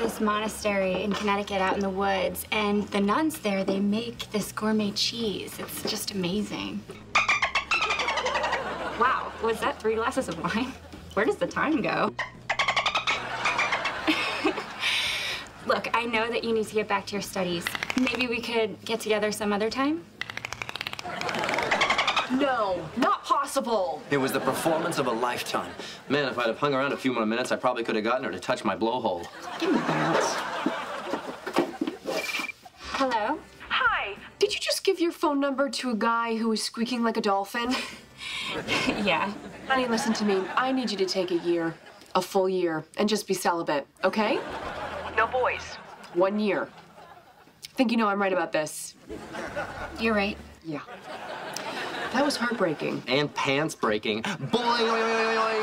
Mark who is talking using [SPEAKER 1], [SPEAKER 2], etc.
[SPEAKER 1] this monastery in Connecticut out in the woods, and the nuns there, they make this gourmet cheese. It's just amazing. Wow, was that three glasses of wine? Where does the time go? Look, I know that you need to get back to your studies. Maybe we could get together some other time?
[SPEAKER 2] No, not possible.
[SPEAKER 3] It was the performance of a lifetime. Man, if I'd have hung around a few more minutes, I probably could have gotten her to touch my blowhole. Give me that.
[SPEAKER 1] Hello?
[SPEAKER 2] Hi. Did you just give your phone number to a guy who was squeaking like a dolphin?
[SPEAKER 1] yeah.
[SPEAKER 2] Honey, listen to me. I need you to take a year, a full year, and just be celibate, okay? No boys. One year. I Think you know I'm right about this?
[SPEAKER 1] You're right.
[SPEAKER 2] Yeah. That was heartbreaking.
[SPEAKER 3] And pants breaking. Boing!